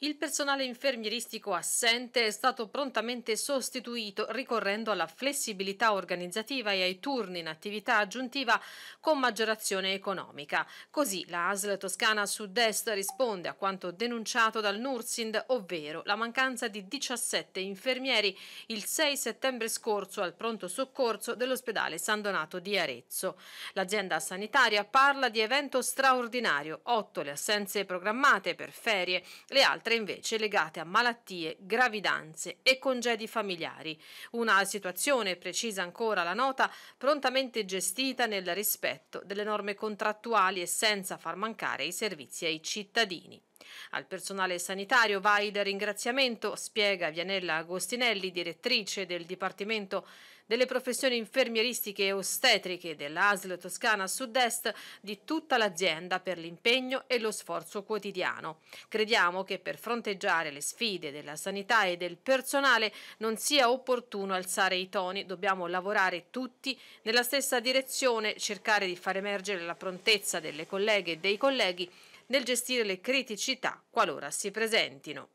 Il personale infermieristico assente è stato prontamente sostituito ricorrendo alla flessibilità organizzativa e ai turni in attività aggiuntiva con maggiorazione economica. Così la ASL Toscana Sud-Est risponde a quanto denunciato dal Nursind, ovvero la mancanza di 17 infermieri il 6 settembre scorso al pronto soccorso dell'ospedale San Donato di Arezzo. L'azienda sanitaria parla di evento straordinario, 8 le assenze programmate per ferie, le altre altre invece legate a malattie, gravidanze e congedi familiari. Una situazione, precisa ancora la nota, prontamente gestita nel rispetto delle norme contrattuali e senza far mancare i servizi ai cittadini. Al personale sanitario va il ringraziamento, spiega Vianella Agostinelli, direttrice del Dipartimento delle professioni infermieristiche e ostetriche dell'ASL Toscana Sud-Est, di tutta l'azienda per l'impegno e lo sforzo quotidiano. Crediamo che per fronteggiare le sfide della sanità e del personale non sia opportuno alzare i toni, dobbiamo lavorare tutti nella stessa direzione, cercare di far emergere la prontezza delle colleghe e dei colleghi nel gestire le criticità qualora si presentino.